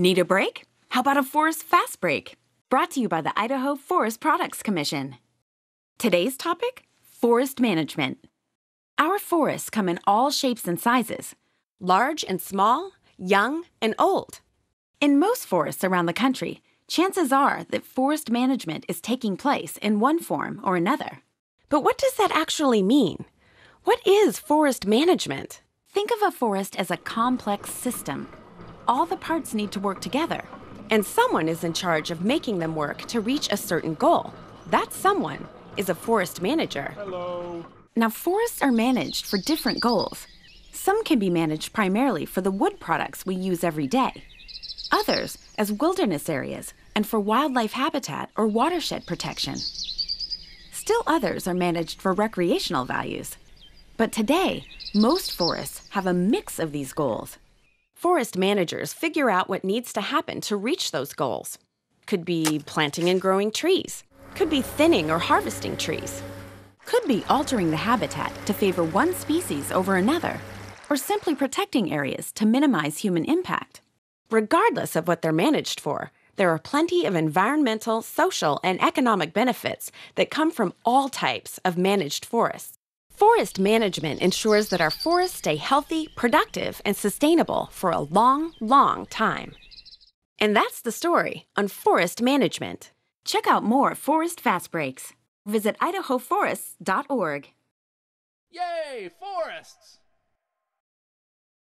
Need a break? How about a forest fast break? Brought to you by the Idaho Forest Products Commission. Today's topic forest management. Our forests come in all shapes and sizes large and small, young and old. In most forests around the country, chances are that forest management is taking place in one form or another. But what does that actually mean? What is forest management? Think of a forest as a complex system. All the parts need to work together. And someone is in charge of making them work to reach a certain goal. That someone is a forest manager. Hello. Now, forests are managed for different goals. Some can be managed primarily for the wood products we use every day, others as wilderness areas and for wildlife habitat or watershed protection. Still others are managed for recreational values. But today, most forests have a mix of these goals. Forest managers figure out what needs to happen to reach those goals. Could be planting and growing trees, could be thinning or harvesting trees, could be altering the habitat to favor one species over another, or simply protecting areas to minimize human impact. Regardless of what they're managed for, there are plenty of environmental, social, and economic benefits that come from all types of managed forests. Forest management ensures that our forests stay healthy, productive, and sustainable for a long, long time. And that's the story on forest management. Check out more Forest Fast Breaks. Visit idahoforests.org. Yay, forests!